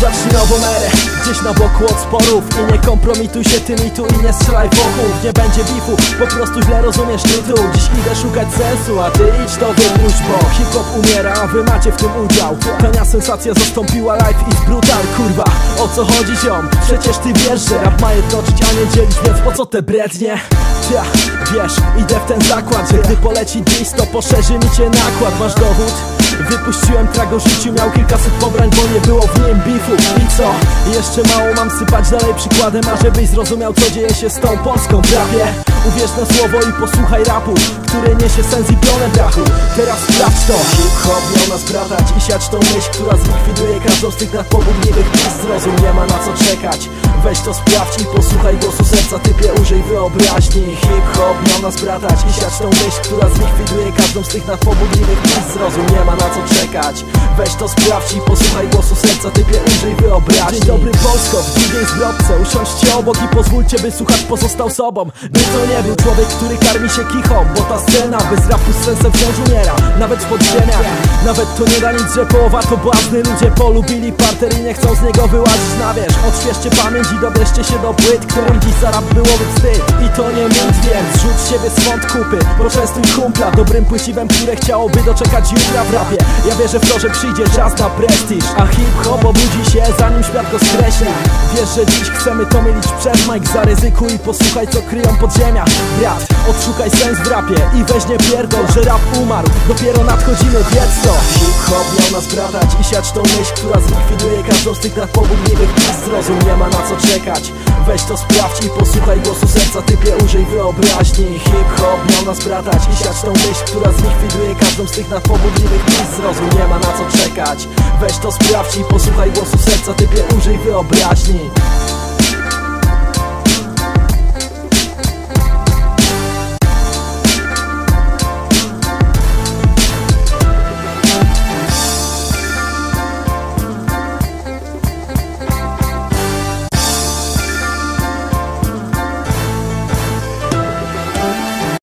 Zacznij nową erę, gdzieś na boku od sporów I nie kompromituj się tymi tu i nie strzelaj wokół Nie będzie bifu, po prostu źle rozumiesz tytuł Dziś idę szukać sensu, a ty idź to wyklucz Bo hip-hop umiera, a wy macie w tym udział Tania sensacja zastąpiła life is brutal Kurwa, o co chodzi ziom? Przecież ty wiesz, że rap ma jednoczyć, a nie dzielić Więc po co te brednie? Ja, wiesz, idę w ten zakład, że gdy poleci dis, to poszerzy mi cię nakład Masz dowód? Wypuściłem trago życiu, miał kilkaset pobrań, bo nie było w nim bifu. I co? Jeszcze mało mam sypać dalej przykładem, a żebyś zrozumiał co dzieje się z tą polską prawie Uwierz na słowo i posłuchaj rapu, który niesie sens i pionę brachu Teraz sprawdź to. Hip-hop miał nas bratać i siać tą myśl, która zlikwiduje każdą z tych nadpobudliwych miejsc Zrozum, nie ma na co czekać Weź to sprawdź i posłuchaj głosu serca, typie użyj wyobraźni. Hip-hop miał nas bratać i siać tą myśl, która zlikwiduje każdą z tych nadpobudliwych miejsc Zrozum, nie ma na co czekać Weź to sprawdź i posłuchaj głosu serca, typie użyj wyobraźni Dzień dobry Polsko, w drugiej zwrotce Usiądźcie obok i pozwólcie by słuchacz pozostał sobą. By to nie był człowiek, który karmi się kichą Bo ta scena bez rapu z sensem wciąż umiera. Nawet w podziemiach Nawet to nie da nic, że połowa to błazny. Ludzie polubili parter i nie chcą z niego wyłazić na wierzch. Odświeżcie pamięć i dobierzcie się do płyt Którym dziś za rap byłoby wstyd. I to nie mój więc zrzuć z siebie swąd kupy. Poczęstuj kumpla dobrym płyciwem, które chciałoby doczekać jutra w rapie. Ja wierzę w to, że przyjdzie czas na prestiż A hip-hop obudzi się zanim świat go skreśli. Wiesz, że dziś chcemy to mielić przez mic Zaryzykuj posłuchaj co kryją podziemia. Brat, odszukaj sens w rapie i weź nie pierdol, że rap umarł. Dopiero nadchodzimy, wiedz to. Hip-hop miał nas bratać i siać tą myśl, która zlikwiduje każdą z tych nadpobudliwych miejsc Zrozum, nie ma na co czekać. Weź to sprawdź i posłuchaj głosu serca, typie użyj wyobraźni. Hip-hop miał nas bratać i siać tą myśl, która zlikwiduje każdą z tych nadpobudliwych miejsc Zrozum, nie ma na co czekać. Weź to sprawdź i posłuchaj głosu serca, typie użyj wyobraźni